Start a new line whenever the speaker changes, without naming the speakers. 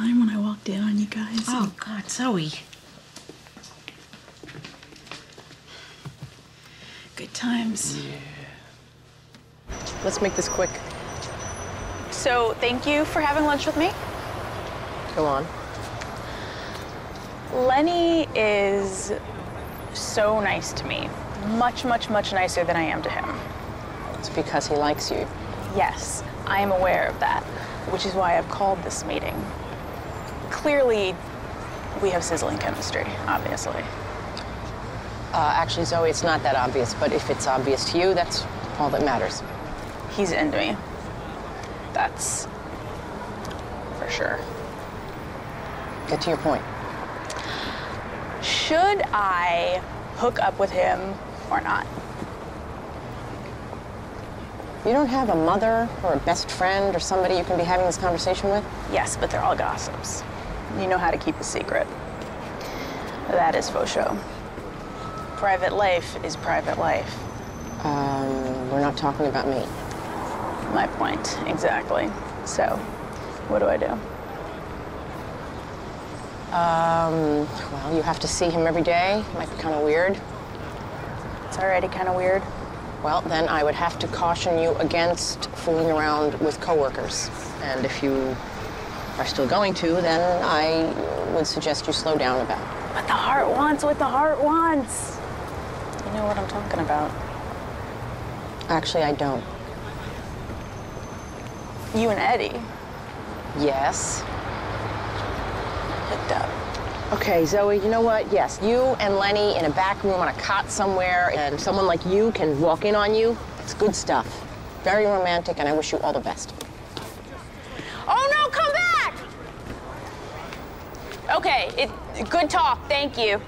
time when I walked in on you guys.
Oh, God, Zoe.
Good times. Yeah.
Let's make this quick.
So, thank you for having lunch with me.
Go on.
Lenny is so nice to me. Much, much, much nicer than I am to him.
It's because he likes you.
Yes, I am aware of that, which is why I've called this meeting. Clearly, we have sizzling chemistry, obviously.
Uh, actually, Zoe, it's not that obvious, but if it's obvious to you, that's all that matters.
He's into me. That's for sure.
Get to your point.
Should I hook up with him or not?
You don't have a mother or a best friend or somebody you can be having this conversation with?
Yes, but they're all gossips. You know how to keep a secret. That is faux show. Private life is private life.
Um, we're not talking about me.
My point, exactly. So, what do I do?
Um, well, you have to see him every day. It Might be kind of weird.
It's already kind of weird.
Well, then I would have to caution you against fooling around with coworkers. And if you are still going to, then I would suggest you slow down about it.
But the heart wants what the heart wants. You know what I'm talking about.
Actually, I don't.
You and Eddie
Yes.
hooked up.
Okay, Zoe, you know what? Yes, you and Lenny in a back room on a cot somewhere, and someone like you can walk in on you. It's good stuff. Very romantic, and I wish you all the best.
Oh no, come back! Okay, it good talk, thank you.